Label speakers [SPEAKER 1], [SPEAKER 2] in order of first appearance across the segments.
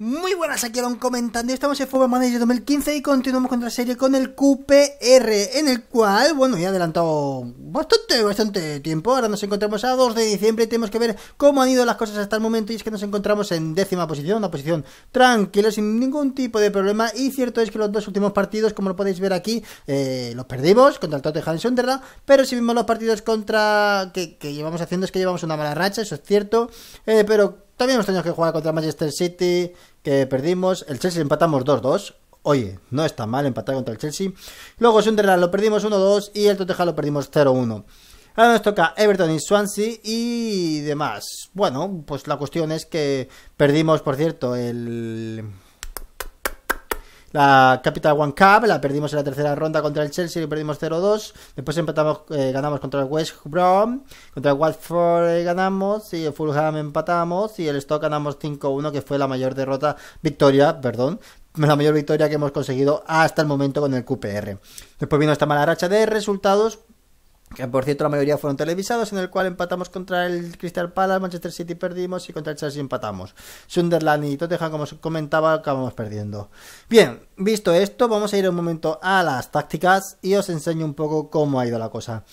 [SPEAKER 1] Muy buenas, aquí Alon comentando. Estamos en Football Manager 2015 y continuamos con la serie con el QPR, en el cual, bueno, ya adelantado bastante, bastante tiempo. Ahora nos encontramos a 2 de diciembre y tenemos que ver cómo han ido las cosas hasta el momento. Y es que nos encontramos en décima posición, una posición tranquila, sin ningún tipo de problema. Y cierto es que los dos últimos partidos, como lo podéis ver aquí, eh, los perdimos contra el Tottenham y Sunderland. Pero si vimos los partidos contra que, que, llevamos haciendo, es que llevamos una mala racha, eso es cierto. Eh, pero también hemos tenido que jugar contra Manchester City, que perdimos. El Chelsea empatamos 2-2. Oye, no está mal empatar contra el Chelsea. Luego Sunderland lo perdimos 1-2 y el Tottenham lo perdimos 0-1. Ahora nos toca Everton y Swansea y demás. Bueno, pues la cuestión es que perdimos, por cierto, el la Capital One Cup la perdimos en la tercera ronda contra el Chelsea y perdimos 0-2. Después empatamos, eh, ganamos contra el West Brom, contra el Watford eh, ganamos y el Fulham empatamos y el Stock ganamos 5-1 que fue la mayor derrota, victoria, perdón, la mayor victoria que hemos conseguido hasta el momento con el QPR. Después vino esta mala racha de resultados que por cierto la mayoría fueron televisados, en el cual empatamos contra el Crystal Palace, Manchester City perdimos y contra el Chelsea empatamos. Sunderland y Tottenham, como os comentaba, acabamos perdiendo. Bien, visto esto, vamos a ir un momento a las tácticas y os enseño un poco cómo ha ido la cosa.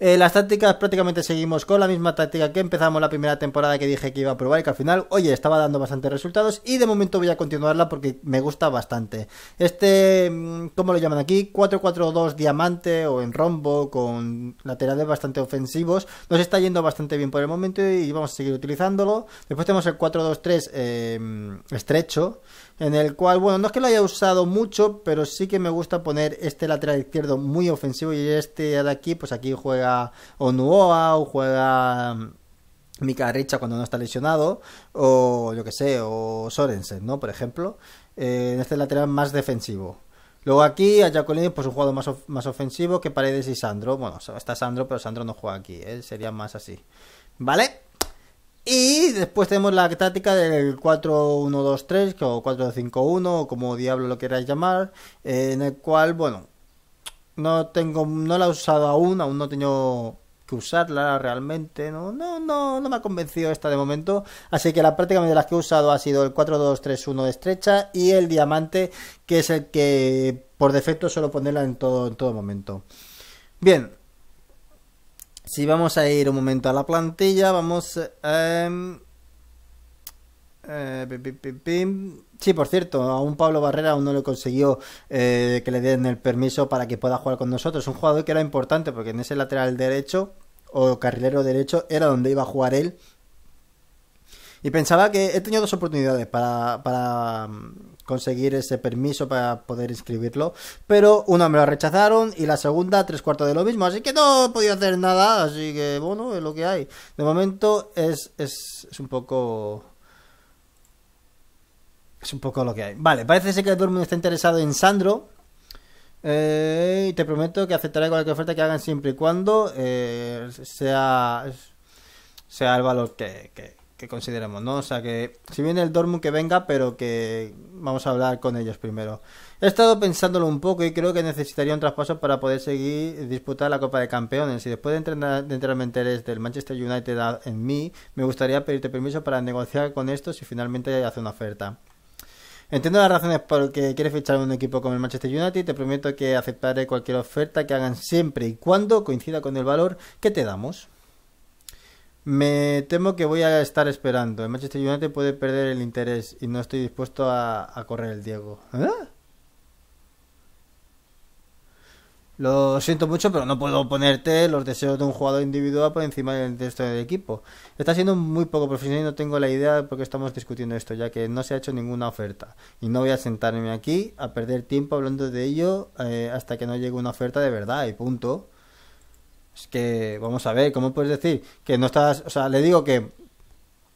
[SPEAKER 1] Eh, las tácticas prácticamente seguimos con la misma táctica que empezamos la primera temporada que dije que iba a probar y que al final, oye, estaba dando bastantes resultados y de momento voy a continuarla porque me gusta bastante. Este, mm, ¿cómo lo llaman aquí? 4-4-2 diamante o en rombo con laterales bastante ofensivos. Nos está yendo bastante bien por el momento y vamos a seguir utilizándolo. Después tenemos el 4-2-3 eh, estrecho en el cual, bueno, no es que lo haya usado mucho, pero sí que me gusta poner este lateral izquierdo muy ofensivo y este de aquí, pues aquí juega Onuoa o juega mm, Mika Richa cuando no está lesionado, o yo que sé, o Sorensen, ¿no? Por ejemplo, eh, en este lateral más defensivo. Luego aquí a Jacolini, pues un jugador más, más ofensivo que Paredes y Sandro. Bueno, está Sandro, pero Sandro no juega aquí, ¿eh? sería más así. ¿Vale? Y después tenemos la táctica del 4-1-2-3 o 4-5-1 o como diablo lo queráis llamar, eh, en el cual, bueno, no tengo, no la he usado aún, aún no he tenido que usarla realmente, no, no, no, no me ha convencido esta de momento, así que la práctica de las que he usado ha sido el 4-2-3-1 de estrecha y el diamante, que es el que por defecto suelo ponerla en todo, en todo momento. Bien, si vamos a ir un momento a la plantilla, vamos... Eh, eh, sí, por cierto, a un Pablo Barrera aún no le consiguió eh, que le den el permiso para que pueda jugar con nosotros. Un jugador que era importante porque en ese lateral derecho o carrilero derecho era donde iba a jugar él. Y pensaba que he tenido dos oportunidades para, para conseguir ese permiso para poder inscribirlo. Pero una me lo rechazaron y la segunda tres cuartos de lo mismo. Así que no he podido hacer nada. Así que bueno, es lo que hay. De momento es, es, es un poco... Es un poco lo que hay. Vale, parece ser que Dortmund está interesado en Sandro. Eh, y te prometo que aceptaré cualquier oferta que hagan siempre y cuando eh, sea, sea el valor que, que, consideremos, ¿no? O sea que si viene el Dortmund que venga, pero que vamos a hablar con ellos primero. He estado pensándolo un poco y creo que necesitaría un traspaso para poder seguir disputar la Copa de Campeones. Y después de, entrenar, de enterarme interés del Manchester United en mí, me gustaría pedirte permiso para negociar con esto si finalmente hace una oferta. Entiendo las razones por que quieres fichar un equipo como el Manchester United y te prometo que aceptaré cualquier oferta que hagan siempre y cuando coincida con el valor que te damos. Me temo que voy a estar esperando. El Manchester United puede perder el interés y no estoy dispuesto a, correr el Diego. ¿Eh? Lo siento mucho, pero no puedo ponerte los deseos de un jugador individual por encima del resto del equipo. Está siendo muy poco profesional y no tengo la idea de por qué estamos discutiendo esto, ya que no se ha hecho ninguna oferta. Y no voy a sentarme aquí a perder tiempo hablando de ello eh, hasta que no llegue una oferta de verdad y punto. Es que, vamos a ver, ¿cómo puedes decir que no estás, o sea, le digo que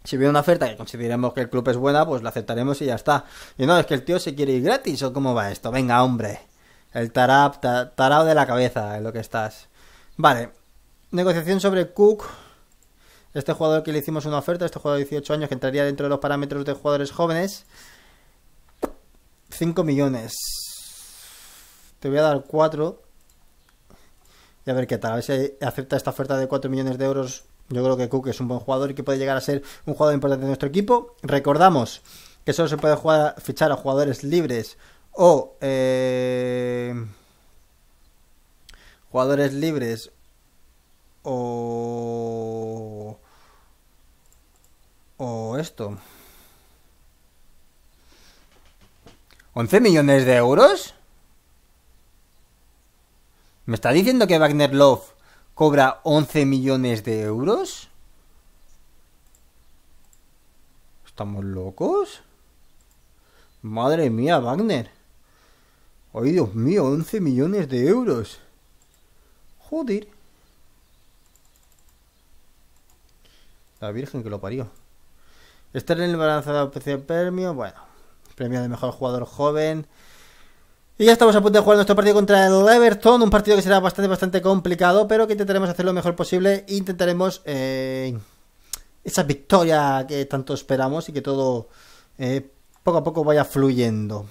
[SPEAKER 1] si viene una oferta que consideremos que el club es buena, pues la aceptaremos y ya está. Y no, es que el tío se quiere ir gratis o cómo va esto. Venga, hombre. El tarap, tarao de la cabeza en lo que estás. Vale. Negociación sobre Cook. Este jugador que le hicimos una oferta, este jugador de 18 años que entraría dentro de los parámetros de jugadores jóvenes. 5 millones. Te voy a dar 4 y a ver qué tal. A ver si acepta esta oferta de 4 millones de euros. Yo creo que Cook es un buen jugador y que puede llegar a ser un jugador importante de nuestro equipo. Recordamos que solo se puede fichar a jugadores libres o eh, jugadores libres o o esto 11 millones de euros ¿Me está diciendo que Wagner Love cobra 11 millones de euros? ¿Estamos locos? Madre mía, Wagner. Ay, Dios mío, 11 millones de euros. Joder. La Virgen que lo parió. Estar en el balanzado de premio. Bueno, premio de mejor jugador joven. Y ya estamos a punto de jugar nuestro partido contra el Everton, un partido que será bastante, bastante complicado, pero que intentaremos hacer lo mejor posible. Intentaremos eh, esa victoria que tanto esperamos y que todo eh, poco a poco vaya fluyendo.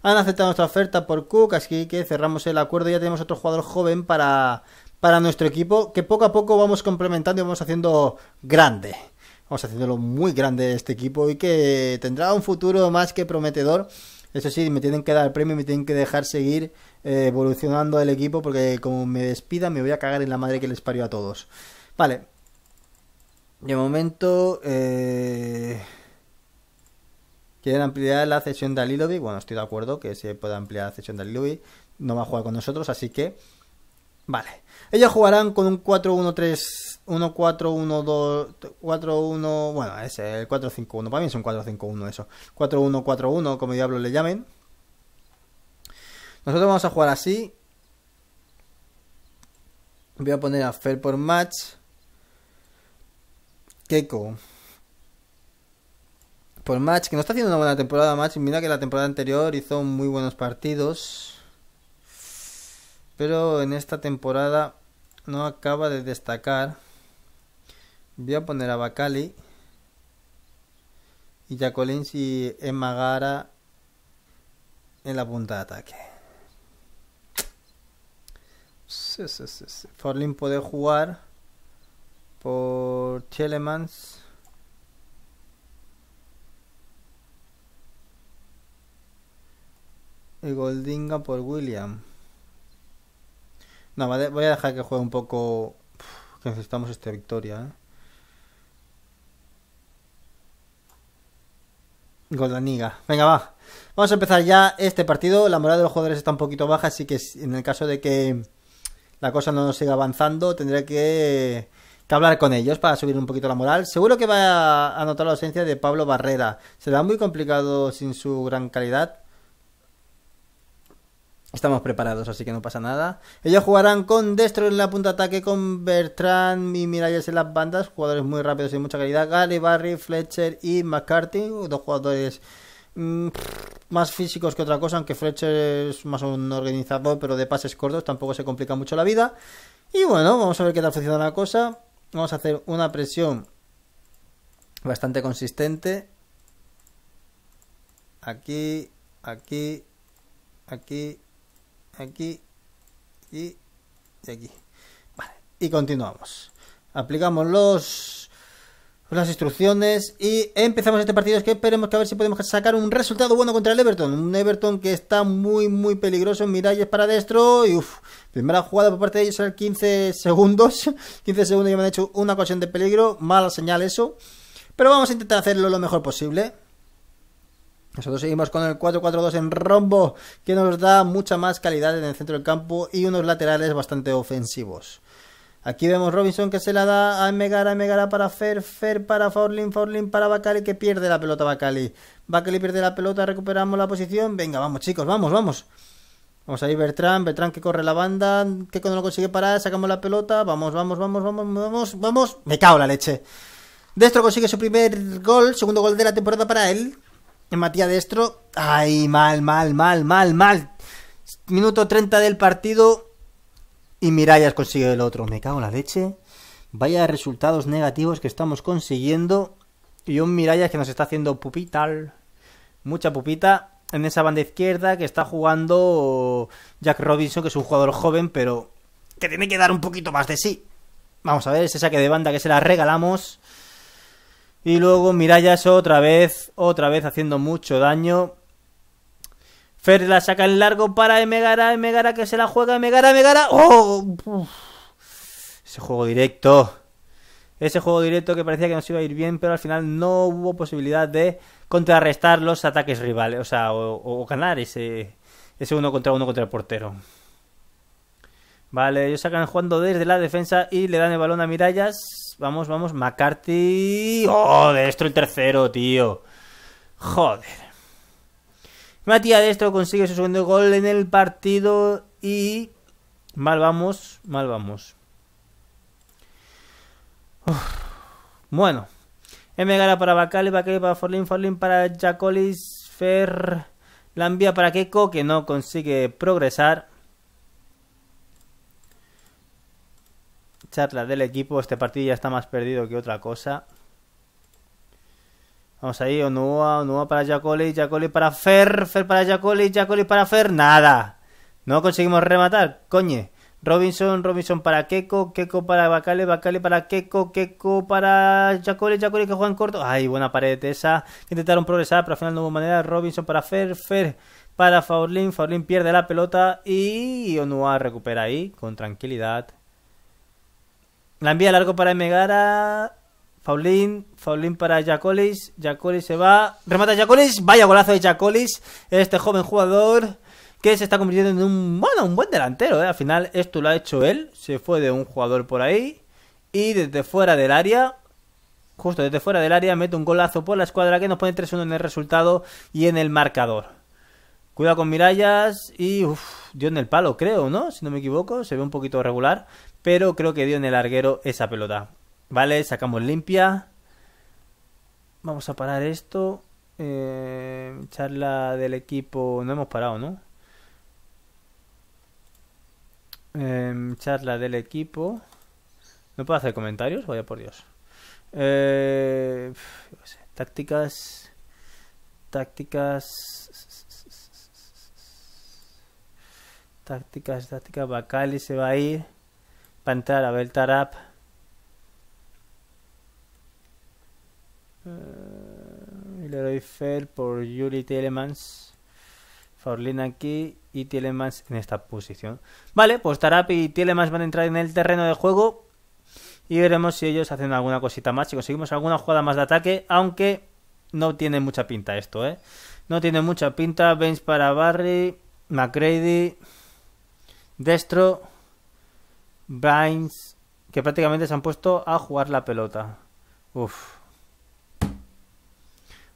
[SPEAKER 1] Han aceptado nuestra oferta por Cook, así que cerramos el acuerdo. Ya tenemos otro jugador joven para, para nuestro equipo, que poco a poco vamos complementando y vamos haciendo grande. Vamos haciéndolo muy grande este equipo y que tendrá un futuro más que prometedor eso sí, me tienen que dar el premio, me tienen que dejar seguir eh, evolucionando el equipo porque como me despida me voy a cagar en la madre que les parió a todos. Vale. De momento... Eh... Quieren ampliar la sesión de Alilovic. Bueno, estoy de acuerdo que se pueda ampliar la sesión de Alilovic. No va a jugar con nosotros, así que... Vale. Ellos jugarán con un 4-1-3... 1-4-1-2... 4-1... Bueno, es el 4-5-1. Para mí es un 4-5-1 eso. 4-1-4-1, como diablos le llamen. Nosotros vamos a jugar así. Voy a poner a Fer por match. Keiko. Por match, que no está haciendo una buena temporada match. Mira que la temporada anterior hizo muy buenos partidos. Pero en esta temporada no acaba de destacar. Voy a poner a Bacali y Jacolins y Emagara en la punta de ataque. Forlin puede jugar por Chelemans. Y Goldinga por William. No, voy a dejar que juegue un poco. que necesitamos esta victoria, ¿eh? Goldaniga. Venga, va. Vamos a empezar ya este partido. La moral de los jugadores está un poquito baja, así que en el caso de que la cosa no siga avanzando, tendré que, que hablar con ellos para subir un poquito la moral. Seguro que va a notar la ausencia de Pablo Barrera. Será muy complicado sin su gran calidad. Estamos preparados, así que no pasa nada. Ellos jugarán con Destro en la punta de ataque, con Bertrand y Miralles en las bandas, jugadores muy rápidos y mucha calidad. Gary, Barry, Fletcher y McCarthy, dos jugadores mm, más físicos que otra cosa, aunque Fletcher es más un organizador, pero de pases cortos tampoco se complica mucho la vida. Y bueno, vamos a ver qué tal funciona la cosa. Vamos a hacer una presión bastante consistente. Aquí, aquí, aquí aquí y aquí. Vale, y continuamos. Aplicamos los las instrucciones y empezamos este partido. Es que esperemos que a ver si podemos sacar un resultado bueno contra el Everton. Un Everton que está muy, muy peligroso. Miralles para destro. Y uff, primera jugada por parte de ellos en 15 segundos. 15 segundos y me han hecho una ocasión de peligro. Mala señal eso. Pero vamos a intentar hacerlo lo mejor posible. Nosotros seguimos con el 4-4-2 en rombo, que nos da mucha más calidad en el centro del campo y unos laterales bastante ofensivos. Aquí vemos Robinson que se la da a Megara, Megara para Fer, Fer para Forlin, Forlin para Bacali que pierde la pelota Bacali. Bacali pierde la pelota, recuperamos la posición. Venga, vamos chicos, vamos, vamos. Vamos a ir Bertrand, Bertrand que corre la banda, que cuando lo consigue parar, sacamos la pelota. Vamos, vamos, vamos, vamos, vamos, vamos. Me cago la leche. Destro consigue su primer gol, segundo gol de la temporada para él Matías Destro. Ay, mal, mal, mal, mal, mal. Minuto 30 del partido. Y Mirallas consigue el otro. Me cago en la leche. Vaya resultados negativos que estamos consiguiendo. Y un Mirallas que nos está haciendo pupita. Mucha pupita. En esa banda izquierda que está jugando Jack Robinson, que es un jugador joven, pero que tiene que dar un poquito más de sí. Vamos a ver ese saque de banda que se la regalamos.
[SPEAKER 2] Y luego Mirallas otra vez, otra vez haciendo mucho daño. Fer la saca en largo para Emegara, Emegara que se la juega, Emegara, Emegara. ¡Oh! Ese juego directo. Ese juego directo que parecía que nos iba a ir bien, pero al final no hubo posibilidad de contrarrestar los ataques rivales, o sea, o, o ganar ese, ese uno contra uno contra el portero. Vale, ellos sacan jugando desde la defensa y le dan el balón a Mirallas. Vamos, vamos, McCarthy. ¡Oh, Destro el tercero, tío! Joder. Matías Destro consigue su segundo gol en el partido y... Mal vamos, mal vamos. Uf. Bueno. Emegara para Bacale, Bacale para Forlin, Forlin para Jacolis, Fer... La envía para Keiko, que no consigue progresar. Charla del equipo. Este partido ya está más perdido que otra cosa. Vamos ahí, Onua, Onua para Jacoli, Jacoli para Fer, Fer para Jacoli, Jacoli para Fer, nada. No conseguimos rematar, coñe. Robinson, Robinson para Keko, Keko para Bacale, Bacale para Keko, Keko para Jacoli, Jacoli que juega en corto. Ay, buena pared esa. Intentaron progresar, pero al final no hubo manera. Robinson para Fer, Fer para Faurlin, Faurlin pierde la pelota y Onua recupera ahí con tranquilidad. La envía largo para Megara. Faulín, Faulín para Jacolis, Jacolis se va, remata Jacolis, vaya golazo de Jacolis, este joven jugador que se está convirtiendo en un, bueno, un buen delantero, ¿eh? al final esto lo ha hecho él, se fue de un jugador por ahí y desde fuera del área, justo desde fuera del área mete un golazo por la escuadra que nos pone 3-1 en el resultado y en el marcador. Cuidado con Mirallas y uff, dio en el palo creo, ¿no? Si no me equivoco, se ve un poquito regular, pero creo que dio en el larguero esa pelota. Vale, sacamos limpia. Vamos a parar esto. Eh, charla del equipo. No hemos parado, ¿no? Eh, charla del equipo. ¿No puedo hacer comentarios? Vaya por Dios. Eh, tácticas. Tácticas. Tácticas, tácticas. Bacali se va a ir. Para entrar a ver Tarap. Uh, Leroy Fer por Yuri Telemans. Faurlin aquí y Telemans en esta posición. Vale, pues Tarap y Telemans van a entrar en el terreno de juego. Y veremos si ellos hacen alguna cosita más. Si conseguimos alguna jugada más de ataque. Aunque no tiene mucha pinta esto, ¿eh? No tiene mucha pinta. Baines para Barry. McCready. Destro. Baines. Que prácticamente se han puesto a jugar la pelota. Uf.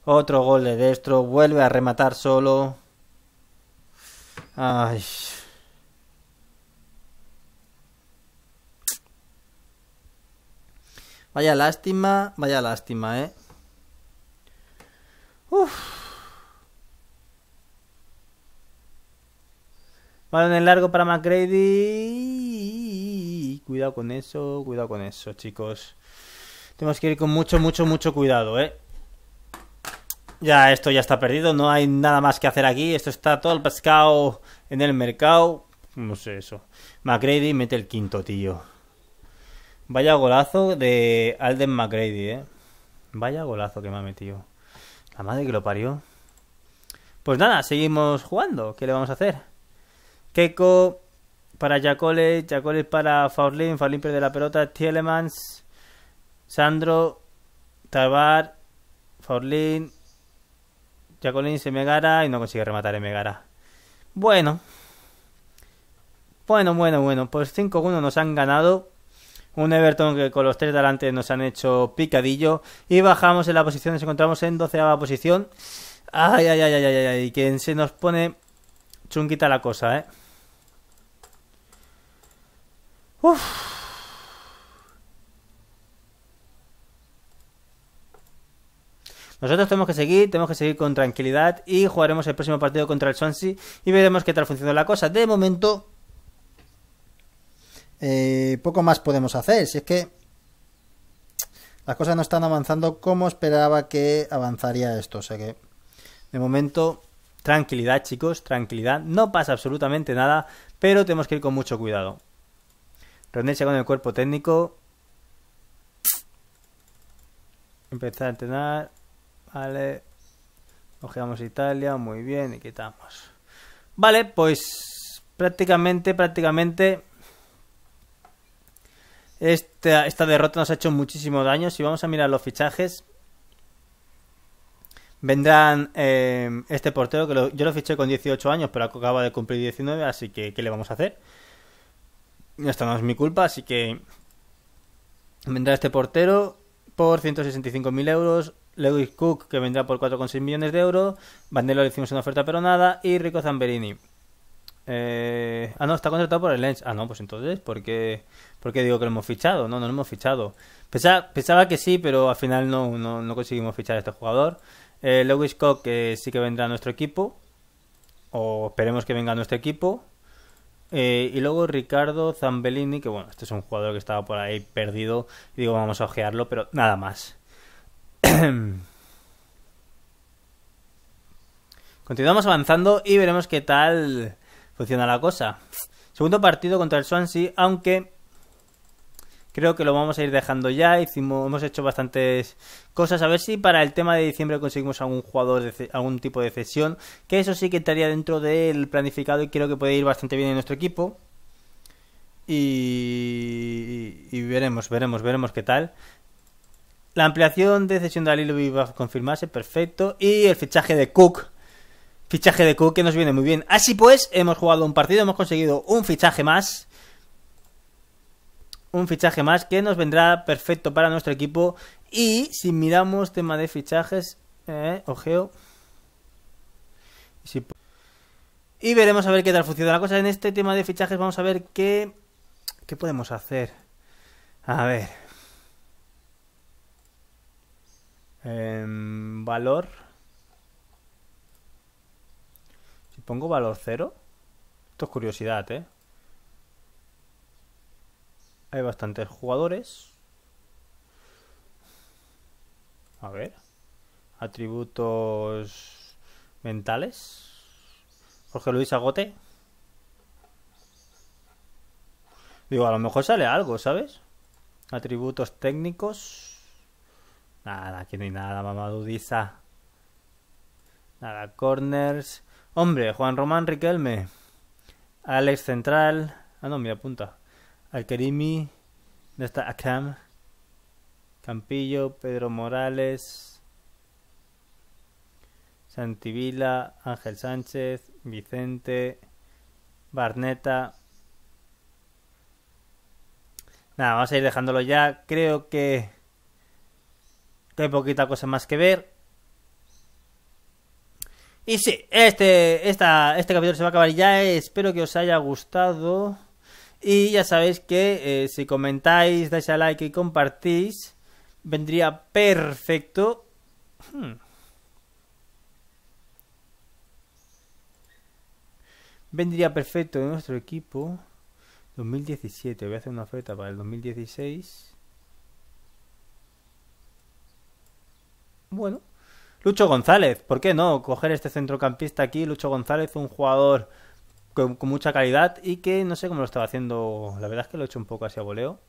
[SPEAKER 2] Otro gol de Destro. Vuelve a rematar solo. Ay. Vaya lástima, vaya lástima, ¿eh? Uf. Balón en largo para McGrady. Cuidado con eso, cuidado con eso, chicos. Tenemos que ir con mucho, mucho, mucho cuidado, ¿eh? Ya, esto ya está perdido, no hay nada más que hacer aquí. Esto está todo el pescado en el mercado. No sé eso. McGrady mete el quinto, tío. Vaya golazo de Alden McGrady, eh. Vaya golazo que me ha metido. La madre que lo parió. Pues nada, seguimos jugando. ¿Qué le vamos a hacer? Keiko para Jacole, Jacole para Faurlin, Faurlin pierde la pelota, Tielemans, Sandro, Tarbar, Faurlin, Jacqueline se Megara y no consigue rematar en Megara. Bueno. Bueno, bueno, bueno. Pues 5-1 nos han ganado. Un Everton que con los tres delante nos han hecho picadillo. Y bajamos en la posición, nos encontramos en doceava posición. Ay, ay, ay, ay, ay, ay. Que se nos pone chunguita la cosa, eh. Nosotros tenemos que seguir, tenemos que seguir con tranquilidad y jugaremos el próximo partido contra el Swansea y veremos qué tal funciona la cosa. De momento,
[SPEAKER 1] eh, poco más podemos hacer. Si es que las cosas no están avanzando como esperaba que avanzaría esto. O sea que,
[SPEAKER 2] de momento, tranquilidad, chicos, tranquilidad. No pasa absolutamente nada, pero tenemos que ir con mucho cuidado. Reunirse con el cuerpo técnico Empezar a entrenar. Vale. Ojeamos Italia, muy bien, y quitamos. Vale, pues prácticamente, prácticamente esta, derrota nos ha hecho muchísimo daño. Si vamos a mirar los fichajes, vendrán eh, este portero, que yo lo fiché con 18 años, pero acaba de cumplir 19, así que ¿qué le vamos a hacer? Esto no es mi culpa, así que vendrá este portero por 165.000 euros. Lewis Cook, que vendrá por 4,6 millones de euros. Vandelo le hicimos una oferta, pero nada. Y Rico Zamberini. Eh... Ah, no, está contratado por el Lens. Ah, no, pues entonces, ¿por qué, ¿por qué digo que lo hemos fichado? No, no lo hemos fichado. Pensaba, pensaba que sí, pero al final no, no, no conseguimos fichar a este jugador. Eh, Lewis Cook, que sí que vendrá a nuestro equipo. O esperemos que venga a nuestro equipo. Eh, y luego Ricardo Zambellini, que bueno, este es un jugador que estaba por ahí perdido. Y digo, vamos a ojearlo, pero nada más. Continuamos avanzando y veremos qué tal funciona la cosa. Segundo partido contra el Swansea, aunque creo que lo vamos a ir dejando ya. Hicimos, hemos hecho bastantes cosas. A ver si para el tema de diciembre conseguimos algún jugador, de, algún tipo de cesión. Que eso sí que estaría dentro del planificado y creo que puede ir bastante bien en nuestro equipo. Y, y, veremos, veremos, veremos qué tal. La ampliación de cesión de Alilovi va a confirmarse, perfecto. Y el fichaje de Cook. Fichaje de Cook que nos viene muy bien. Así pues, hemos jugado un partido, hemos conseguido un fichaje más un fichaje más que nos vendrá perfecto para nuestro equipo. Y si miramos tema de fichajes, eh, ojeo. Y veremos a ver qué tal funciona la cosa. En este tema de fichajes vamos a ver qué, qué podemos hacer. A ver. Em, valor. Si pongo valor cero. Esto es curiosidad, ¿eh? Hay bastantes jugadores. A ver. Atributos mentales. Jorge Luis Agote. Digo, a lo mejor sale algo, ¿sabes? Atributos técnicos. Nada, aquí no hay nada, mamadudiza. Nada, corners. Hombre, Juan Román Riquelme. Alex Central. Ah, no, mira, apunta. Alkerimi, ¿dónde está Akam? Campillo, Pedro Morales, Santivila, Ángel Sánchez, Vicente, Barneta. Nada, vamos a ir dejándolo ya. Creo que, hay poquita cosa más que ver. Y sí, este, esta, este capítulo se va a acabar ya. Espero que os haya gustado. Y ya sabéis que eh, si comentáis, dais a like y compartís, vendría perfecto. Hmm. Vendría perfecto en nuestro equipo. 2017, voy a hacer una oferta para el 2016. Bueno, Lucho González, ¿por qué no? Coger este centrocampista aquí, Lucho González, un jugador con, mucha calidad y que no sé cómo lo estaba haciendo. La verdad es que lo he hecho un poco así a voleo.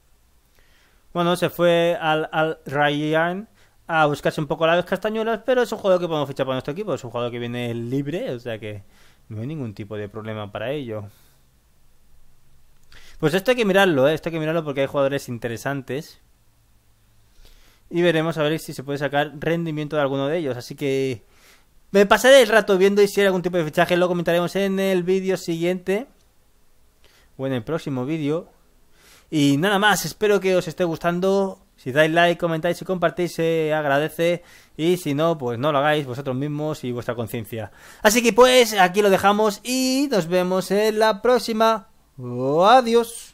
[SPEAKER 2] Bueno, se fue al, al Ryan a buscarse un poco las castañuelas, pero es un jugador que podemos fichar para nuestro equipo. Es un jugador que viene libre, o sea que no hay ningún tipo de problema para ello. Pues esto hay que mirarlo, ¿eh? esto hay que mirarlo porque hay jugadores interesantes. Y veremos a ver si se puede sacar rendimiento de alguno de ellos. Así que me pasaré el rato viendo y si hay algún tipo de fichaje lo comentaremos en el vídeo siguiente. O en el próximo vídeo. Y nada más, espero que os esté gustando. Si dais like, comentáis y compartís, se agradece. Y si no, pues no lo hagáis vosotros mismos y vuestra conciencia. Así que pues aquí lo dejamos y nos vemos en la próxima. Adiós.